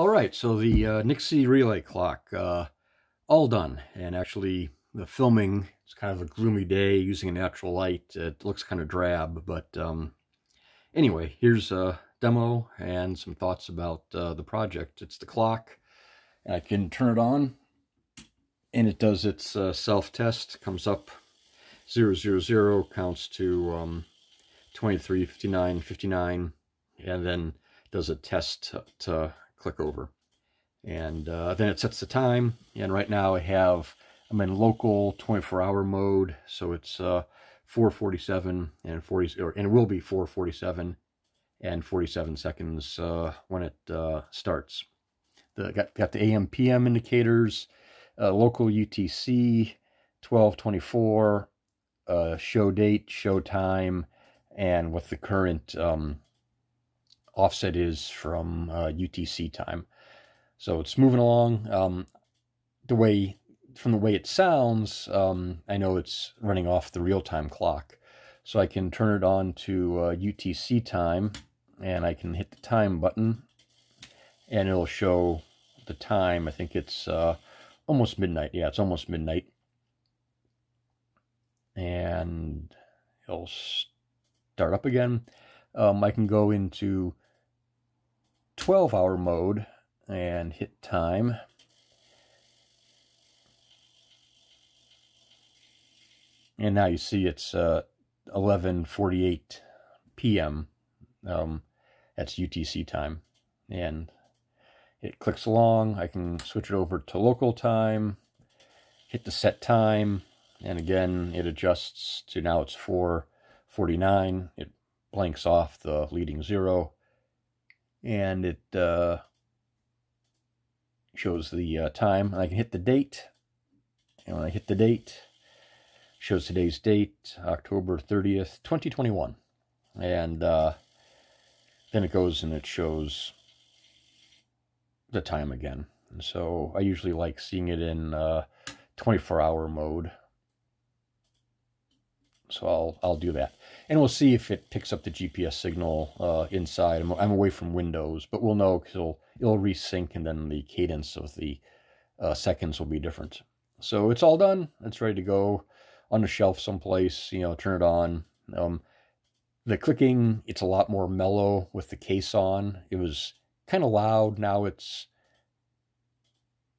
All right, so the uh, Nixie relay clock, uh, all done. And actually, the filming, it's kind of a gloomy day using a natural light. It looks kind of drab, but um, anyway, here's a demo and some thoughts about uh, the project. It's the clock. I can turn it on, and it does its uh, self-test. Comes up 000, counts to um, 23, 59, 59, and then does a test to click over. And uh, then it sets the time. And right now I have, I'm in local 24 hour mode. So it's uh, 447 and 40, or, and it will be 447 and 47 seconds uh, when it uh, starts. The, got, got the AM PM indicators, uh, local UTC, 1224, uh, show date, show time, and what the current um, offset is from uh, UTC time. So it's moving along. Um, the way from the way it sounds, um, I know it's running off the real-time clock. So I can turn it on to uh, UTC time, and I can hit the time button, and it'll show the time. I think it's uh, almost midnight. Yeah, it's almost midnight. And it'll start up again. Um, I can go into 12 hour mode and hit time. And now you see it's uh, 11.48 p.m. Um, that's UTC time. And it clicks along. I can switch it over to local time, hit the set time, and again, it adjusts to now it's 4.49. It blanks off the leading zero and it uh, shows the uh, time. I can hit the date, and when I hit the date, shows today's date, October 30th, 2021. And uh, then it goes and it shows the time again. And so I usually like seeing it in 24-hour uh, mode so I'll I'll do that, and we'll see if it picks up the GPS signal uh, inside. I'm, I'm, away from Windows, but we'll know because it'll it'll resync, and then the cadence of the uh, seconds will be different. So it's all done. It's ready to go on the shelf someplace. You know, turn it on. Um, the clicking, it's a lot more mellow with the case on. It was kind of loud. Now it's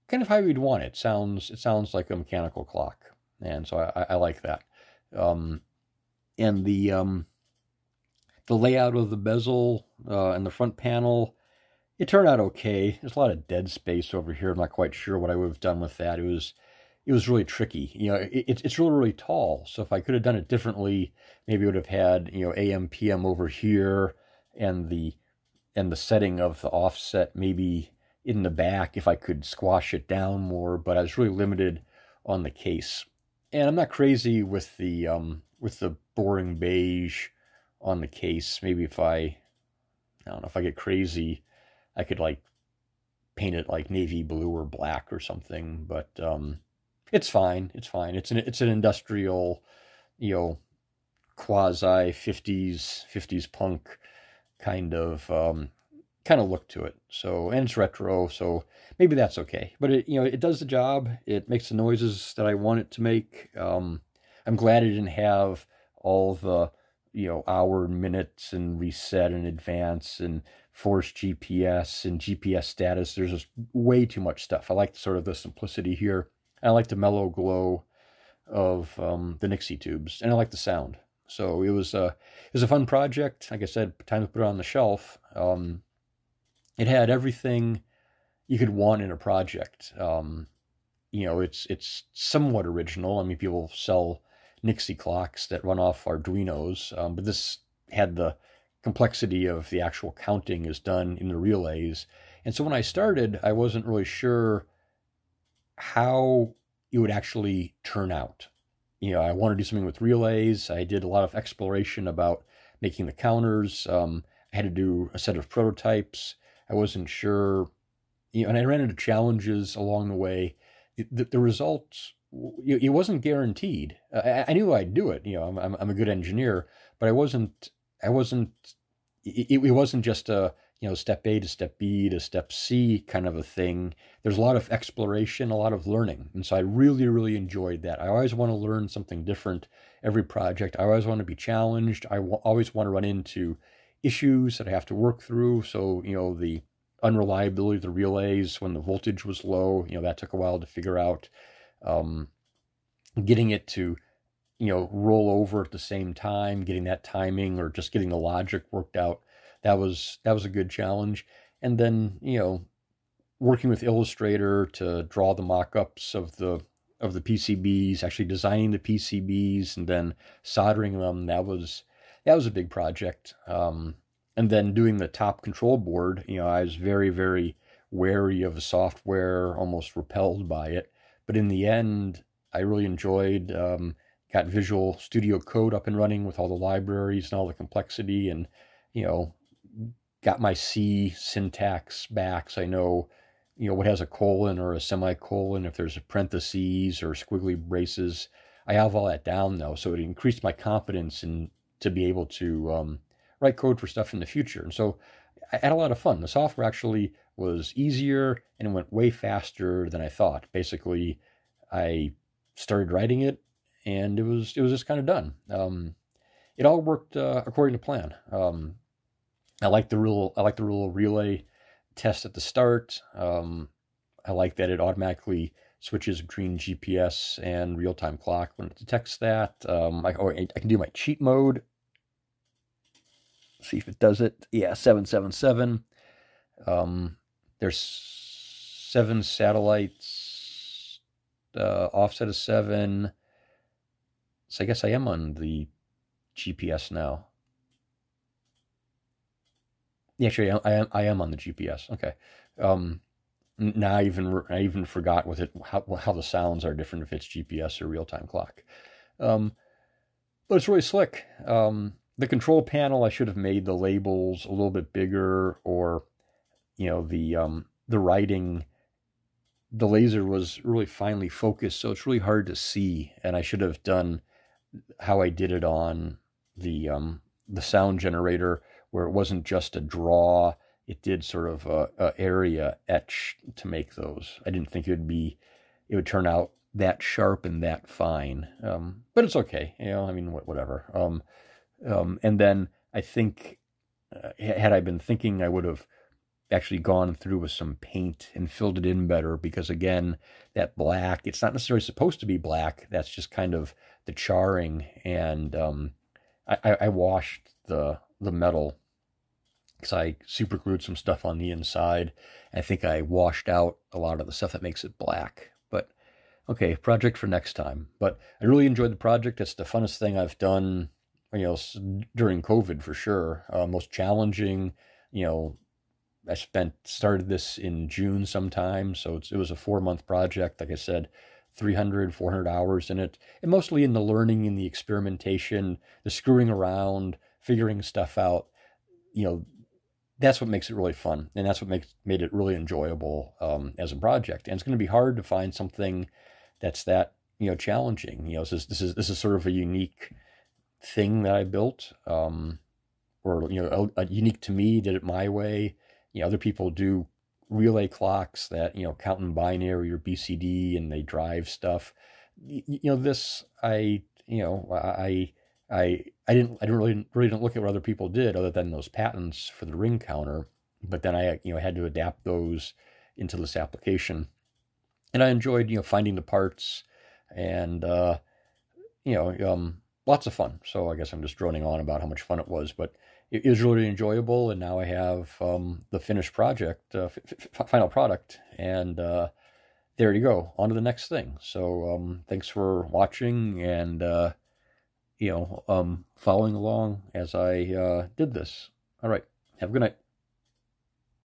kind of how you'd want it. Sounds it sounds like a mechanical clock, and so I, I like that. Um, and the um, the layout of the bezel uh, and the front panel, it turned out okay. There's a lot of dead space over here. I'm not quite sure what I would have done with that. It was it was really tricky. You know, it, it's really really tall. So if I could have done it differently, maybe it would have had you know AM PM over here and the and the setting of the offset maybe in the back if I could squash it down more. But I was really limited on the case and I'm not crazy with the um, with the boring beige on the case. Maybe if I, I don't know, if I get crazy, I could like paint it like navy blue or black or something. But um, it's fine. It's fine. It's an it's an industrial, you know, quasi fifties fifties punk kind of um, kind of look to it. So and it's retro, so maybe that's okay. But it you know it does the job. It makes the noises that I want it to make. Um, I'm glad it didn't have all the you know hour minutes and reset and advance and force GPS and GPS status. There's just way too much stuff. I like sort of the simplicity here. I like the mellow glow of um, the Nixie tubes, and I like the sound. So it was a it was a fun project. Like I said, time to put it on the shelf. Um, it had everything you could want in a project. Um, you know, it's it's somewhat original. I mean, people sell Nixie clocks that run off Arduinos, um, but this had the complexity of the actual counting is done in the relays. And so when I started, I wasn't really sure how it would actually turn out. You know, I wanted to do something with relays. I did a lot of exploration about making the counters. Um, I had to do a set of prototypes. I wasn't sure, you know, and I ran into challenges along the way. The, the results, it wasn't guaranteed. I, I, knew I'd do it. You know, I'm, I'm, a good engineer, but I wasn't, I wasn't, it, it wasn't just a, you know, step A to step B to step C kind of a thing. There's a lot of exploration, a lot of learning. And so I really, really enjoyed that. I always want to learn something different every project. I always want to be challenged. I w- always want to run into issues that I have to work through. So, you know, the unreliability of the relays when the voltage was low, you know, that took a while to figure out. Um, getting it to, you know, roll over at the same time, getting that timing or just getting the logic worked out that was that was a good challenge. And then you know, working with Illustrator to draw the mock-ups of the of the PCBs, actually designing the PCBs and then soldering them. That was that was a big project. Um, and then doing the top control board, you know, I was very very wary of the software, almost repelled by it. But in the end, I really enjoyed. Um, got Visual Studio Code up and running with all the libraries and all the complexity, and you know, got my C syntax back, so I know you know what has a colon or a semicolon, if there's a parentheses or squiggly braces. I have all that down though, so it increased my confidence in to be able to um, write code for stuff in the future. And so I had a lot of fun. The software actually was easier and it went way faster than I thought. Basically, I started writing it and it was it was just kind of done. Um, it all worked uh, according to plan. Um, I like the rule. I like the rule relay test at the start. Um, I like that it automatically switches between GPS and real time clock when it detects that. Um, I, or I can do my cheat mode. See if it does it. Yeah, seven seven seven. Um, there's seven satellites. Uh, offset of seven. So I guess I am on the GPS now. Yeah, sure. I am. I am on the GPS. Okay. Um, now I even I even forgot with it how how the sounds are different if it's GPS or real time clock. Um, but it's really slick. Um, the control panel I should have made the labels a little bit bigger, or you know the um, the writing. The laser was really finely focused, so it's really hard to see. And I should have done how I did it on the um, the sound generator where it wasn't just a draw. It did sort of a, a area etch to make those. I didn't think it would be, it would turn out that sharp and that fine. Um, but it's okay. You know, I mean, whatever. Um, um, and then I think, uh, had I been thinking, I would have actually gone through with some paint and filled it in better because again, that black, it's not necessarily supposed to be black. That's just kind of the charring. And um, I, I washed the the metal because I super glued some stuff on the inside. I think I washed out a lot of the stuff that makes it black. But okay, project for next time. But I really enjoyed the project. It's the funnest thing I've done, you know, during COVID for sure. Uh, most challenging, you know. I spent started this in June sometime, so it was a four month project. Like I said, 300, 400 hours in it, and mostly in the learning and the experimentation, the screwing around, figuring stuff out. You know, that's what makes it really fun, and that's what makes made it really enjoyable um, as a project. And it's going to be hard to find something that's that you know challenging. You know, this is this is this is sort of a unique thing that I built, um, or you know, a, a unique to me. Did it my way. You know, other people do relay clocks that you know count in binary or BCD, and they drive stuff. You, you know, this I you know I I I didn't I didn't really really didn't look at what other people did other than those patents for the ring counter, but then I you know had to adapt those into this application, and I enjoyed you know finding the parts and uh, you know um, lots of fun. So I guess I'm just droning on about how much fun it was, but it, was really enjoyable, and now I have um, the finished project, uh, f- final product, and uh, there you go on to the next thing. So um, thanks for watching and uh, you know, um, following along as I uh, did this. All right. Have a good night.